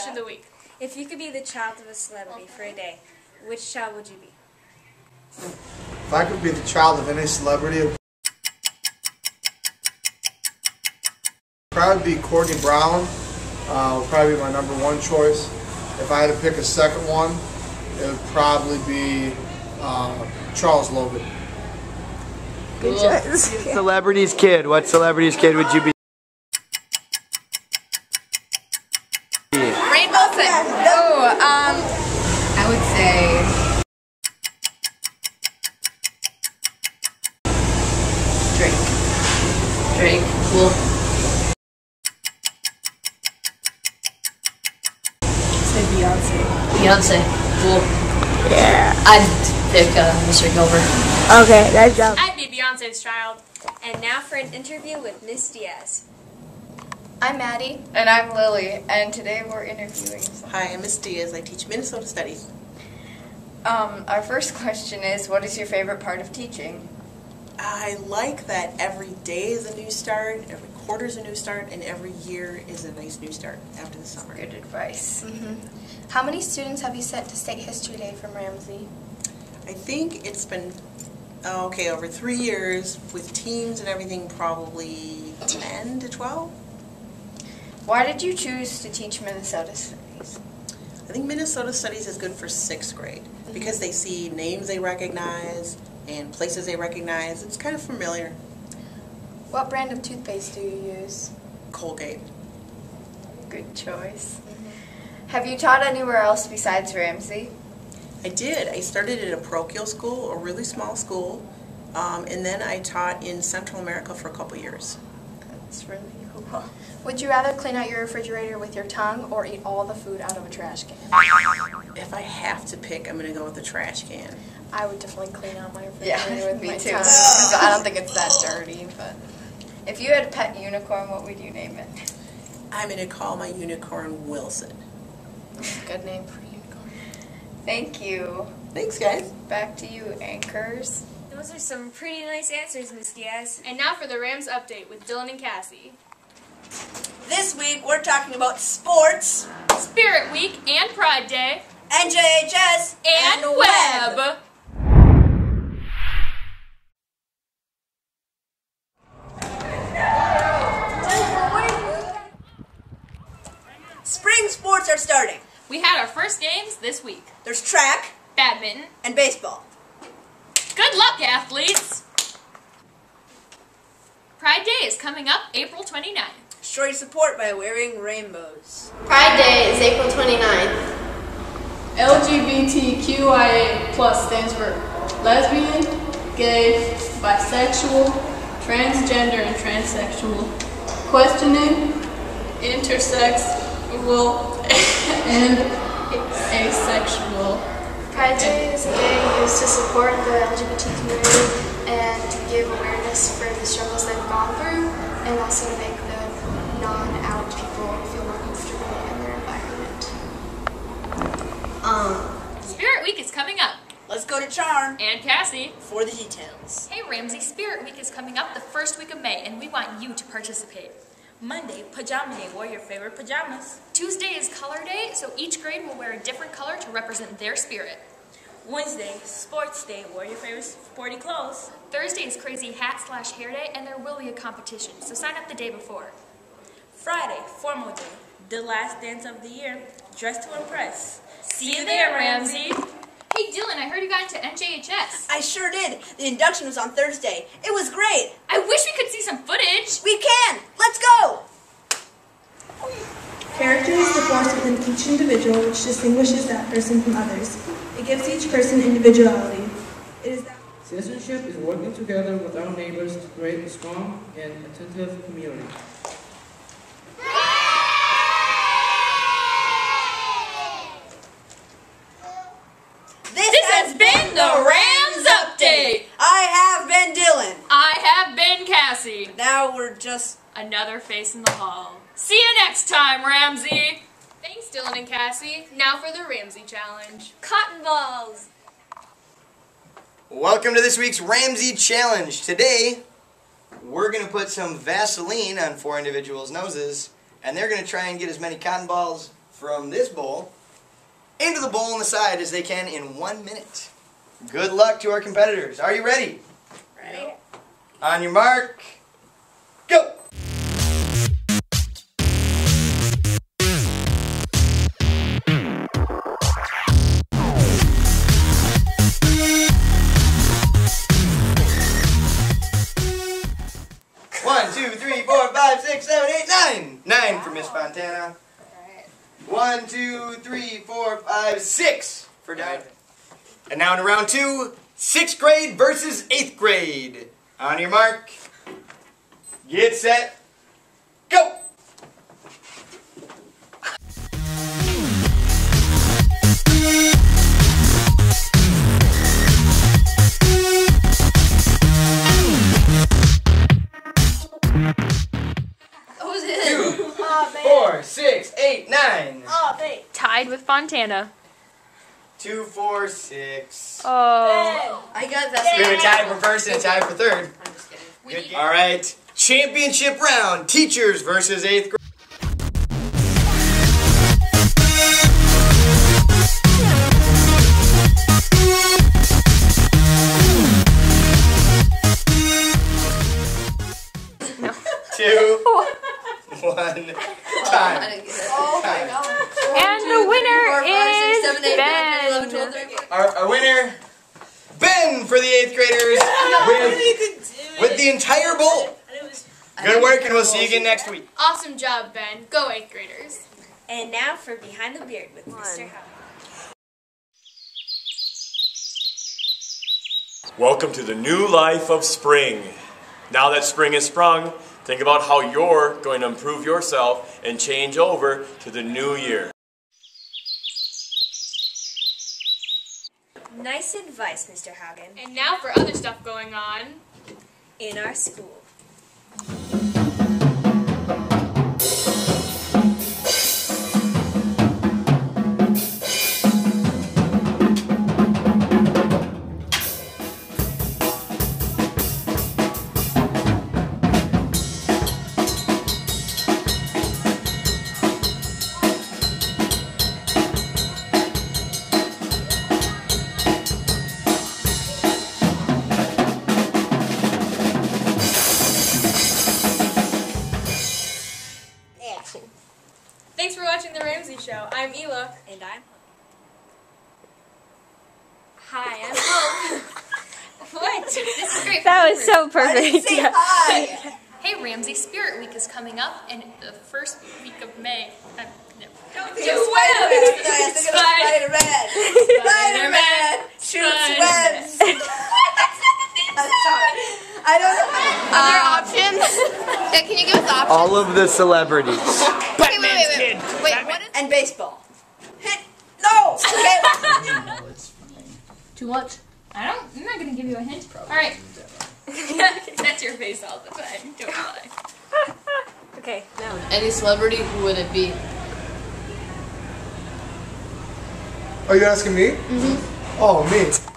question of the week. If you could be the child of a celebrity for a day, which child would you be? If I could be the child of any celebrity, it would probably be Courtney Brown. Uh, would probably be my number one choice. If I had to pick a second one, it would probably be uh, Charles Logan. Good choice. Celebrity's kid. What celebrity's kid would you be? Rain Oh, um, I would say Drake. Drake. Cool. Say Beyonce. Beyonce. Cool. Yeah. I'd pick uh, Mr. Gilbert. Okay, nice job. I'd be Beyonce's child. And now for an interview with Miss Diaz. I'm Maddie. And I'm Lily, and today we're interviewing. Hi, I'm Miss Diaz. I teach Minnesota Studies. Um, our first question is, what is your favorite part of teaching? I like that every day is a new start, every quarter is a new start, and every year is a nice new start after the summer. Good advice. hmm How many students have you sent to State History Day from Ramsey? I think it's been, oh, okay, over three years with teams and everything, probably 10 to 12. Why did you choose to teach Minnesota Studies? I think Minnesota Studies is good for sixth grade because they see names they recognize and places they recognize. It's kind of familiar. What brand of toothpaste do you use? Colgate. Good choice. Have you taught anywhere else besides Ramsey? I did. I started at a parochial school, a really small school, um, and then I taught in Central America for a couple years. That's really cool. Would you rather clean out your refrigerator with your tongue or eat all the food out of a trash can? If I have to pick, I'm going to go with the trash can. I would definitely clean out my Yeah, refrigerator with me my too. tongue. 'cause I don't think it's that dirty, but if you had a pet unicorn, what would you name it? I'm going to call my unicorn Wilson. Good name for a unicorn. Thank you. Thanks, guys. Back to you, anchors. Those are some pretty nice answers, Miss Diaz. And now for the Rams update with Dylan and Cassie. This week we're talking about sports, Spirit Week and Pride Day NJHS, and, Web. Spring sports are starting. We had our first games this week. There's track Badminton. and baseball. Good luck, athletes! Pride Day is coming up April 29th. Show your support by wearing rainbows. Pride Day is April 29th. LGBTQIA plus stands for lesbian, gay, bisexual, transgender and transsexual, questioning, intersexual, and asexual. Pride Day is a day used to support the LGBT community and to give awareness for the struggles they've gone through and also to make the non-out people feel more comfortable in their environment. Um, Spirit Week is coming up. let's go to Charm And Cassie. for the details. Hey Ramsey, Spirit Week is coming up the first week of May, and we want you to participate. Monday, Pajama Day. Wear your favorite pajamas. Tuesday is Color Day, so each grade will wear a different color to represent their spirit. Wednesday, Sports Day. Wear your favorite sporty clothes. Thursday is Crazy Hat slash Hair Day, and there will be a competition, so sign up the day before. Friday, Formal Day. The last dance of the year. Dress to impress. See you there, Ramsey. Hey Dylan, I heard you got into NJHS. I sure did. The induction was on Thursday. It was great. I wish we could see some footage. We can. Let's go. Character is the force within each individual which distinguishes that person from others. It gives each person individuality. It is that Citizenship is working together with our neighbors to create a strong and attentive community. This, This has been the Rams Update. I have been Dylan. I have been Cassie. Now we're just Another face in the hall. See you next time, Ramsey. Thanks, Dylan and Cassie. Now for the Ramsey Challenge. Cotton balls. Welcome to this week's Ramsey Challenge. Today, we're going to put some Vaseline on four individuals' noses, and they're going to try and get as many cotton balls from this bowl into the bowl on the side as they can in one minute. Good luck to our competitors. Are you ready? Ready? On your mark, go! One, two, three, four, five, six, seven, eight, nine. Nine for Miss Fontana. One, two, three, four, five, six for Diamond. And now in round two, sixth grade versus eighth grade. On your mark, get set, go! Two, four, six, eight, nine. Oh, babe. Tied with Fontana. Two, four, six. Oh. I got that. We have a tie for first and a tie for third. Good. All right. Championship round. Teachers versus eighth grade. Our, our winner, Ben, for the eighth graders with, with the entire bowl. Good work, and we'll see you again next week. Awesome job, Ben. Go 8th graders. And now for Behind the Beard with Mr. Howard. Welcome to the new life of spring. Now that spring is sprung, think about how you're going to improve yourself and change over to the new year. Nice advice, Mr. Haugen. And now for other stuff going on. In our school. I'm Ela. And I'm Hi, I'm Hope. what? This is great. That was so perfect. say Yeah. hi. Hey, Ramsey, Spirit Week is coming up in the first week of May. Uh, no. Don't do Spider-Man. webs! I Spider-Man. Spider-Man. Shoots webs. I'm sorry. I don't know. Are there options? Yeah, can you give us options? All of the celebrities. Okay, wait, wait, wait. Wait, what is And baseball. Hit. No. Okay. Too much. I don't. I'm not gonna give you a hint. Probably All right. That's your face all the time. Don't lie. Okay, now. Any celebrity, who would it be? Are you asking me? Mm-hmm. Oh, me.